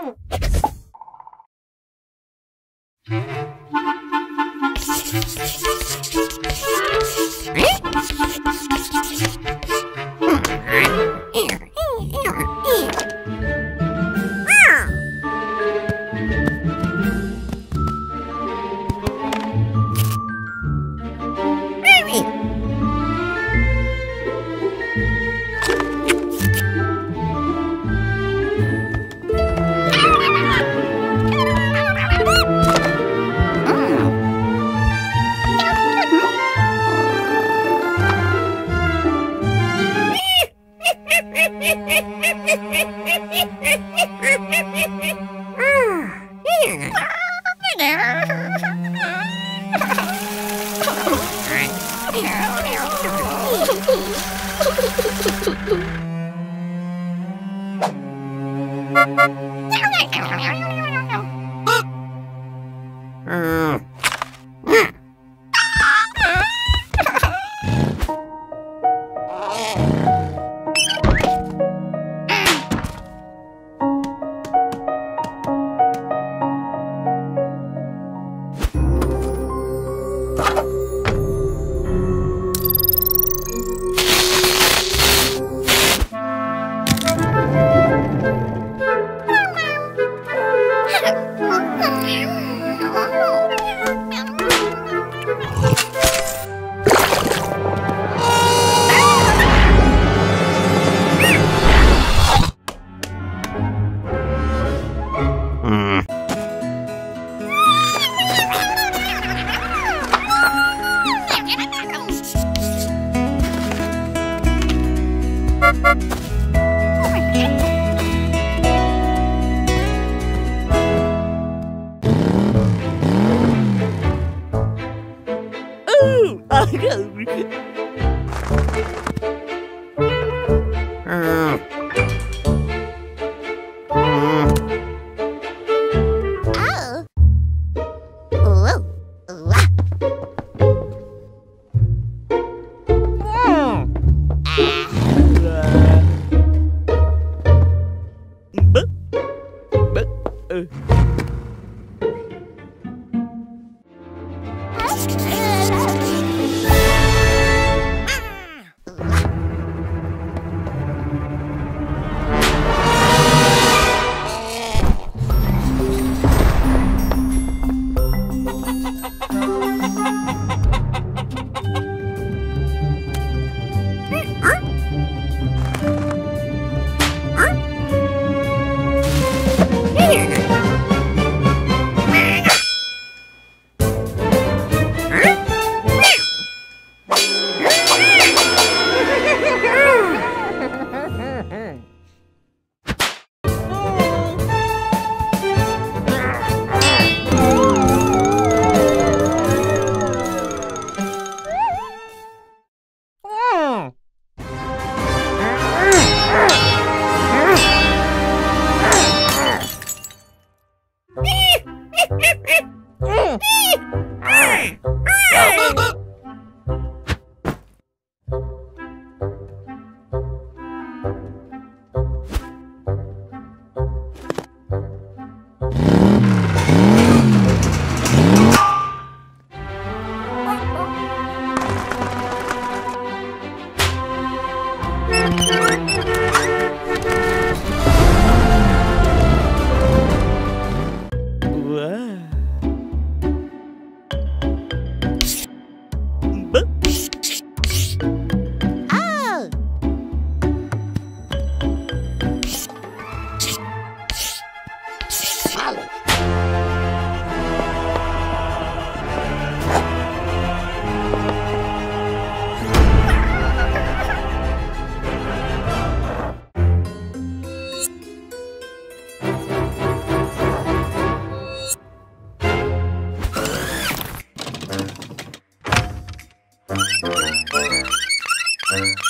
え？っ Thank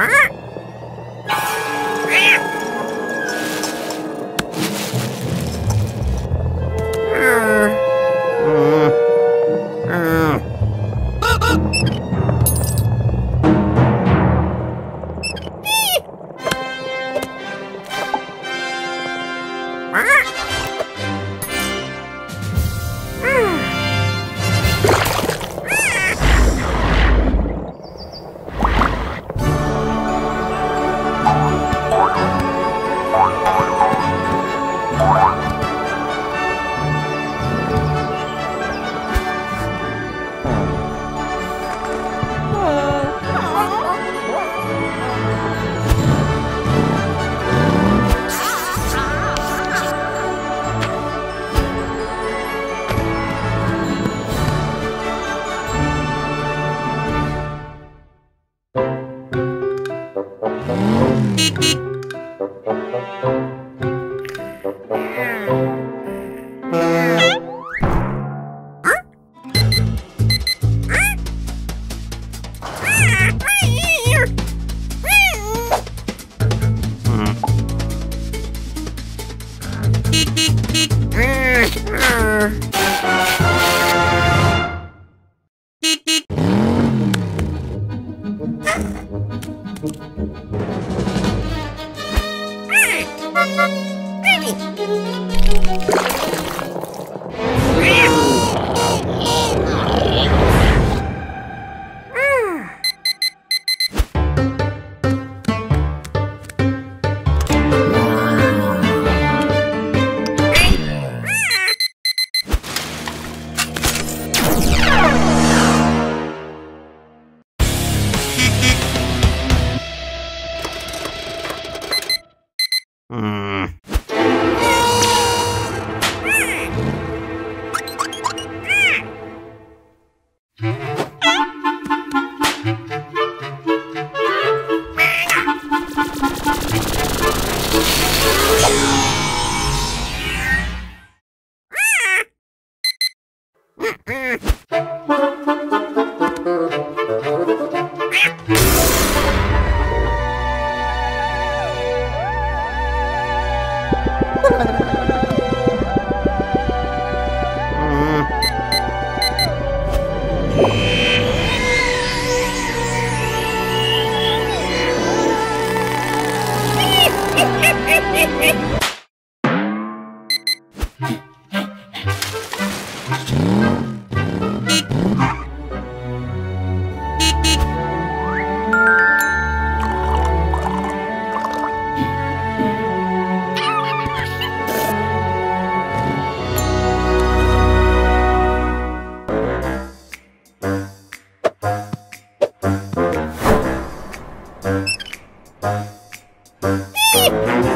Quack. Ih!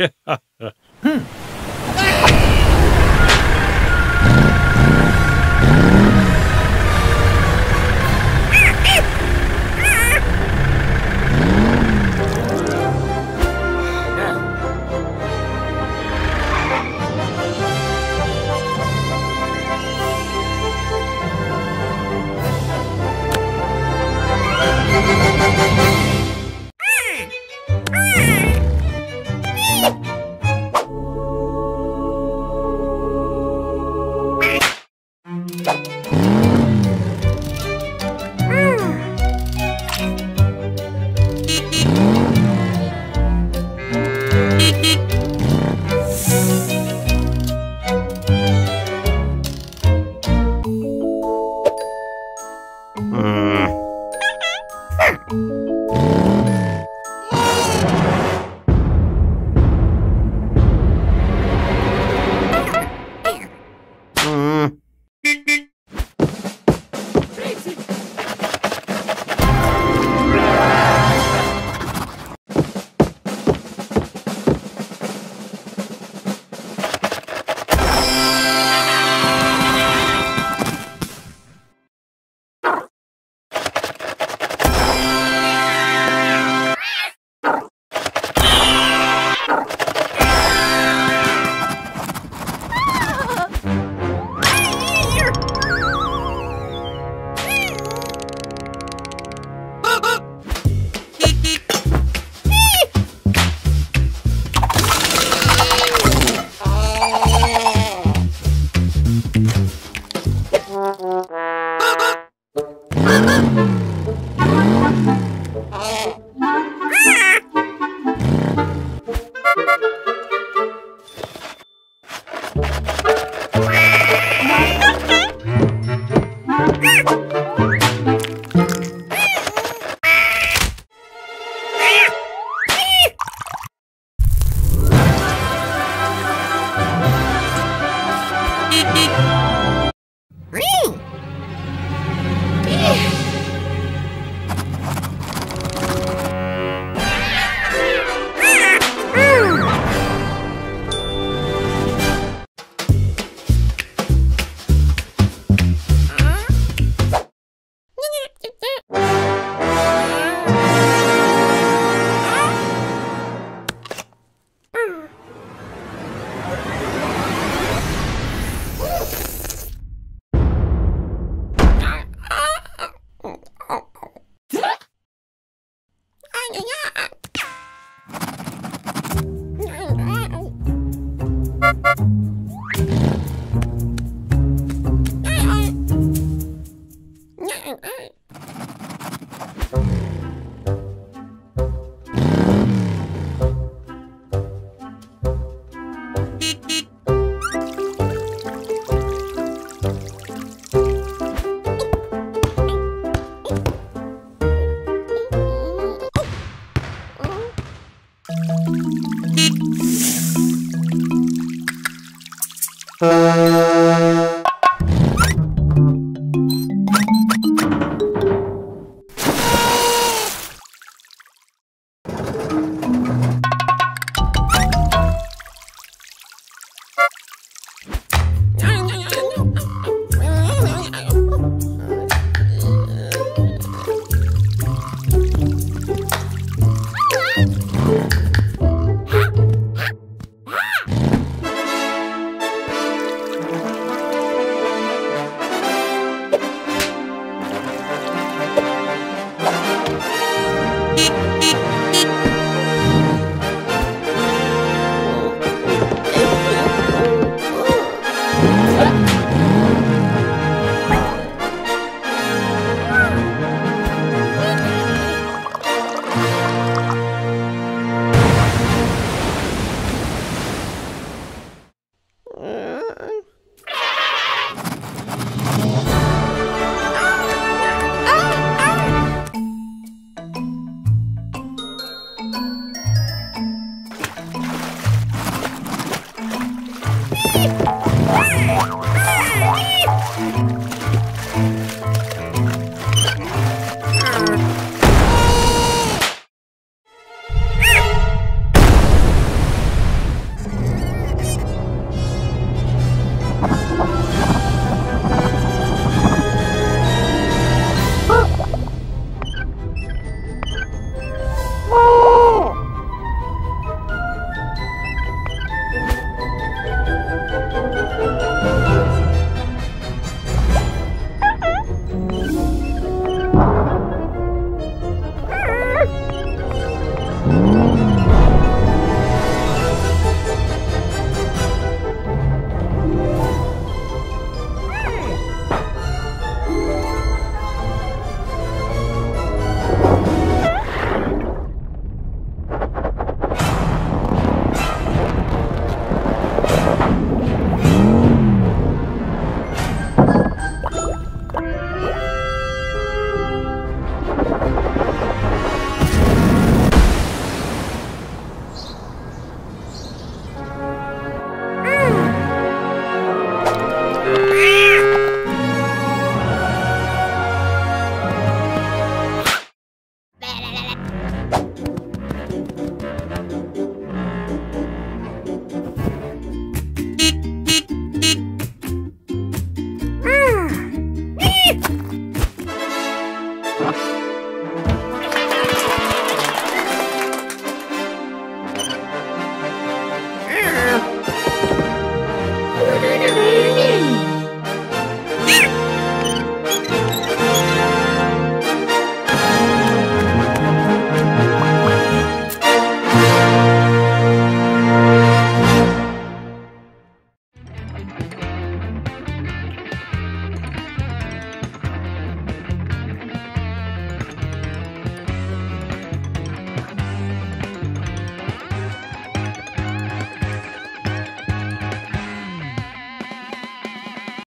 yeah.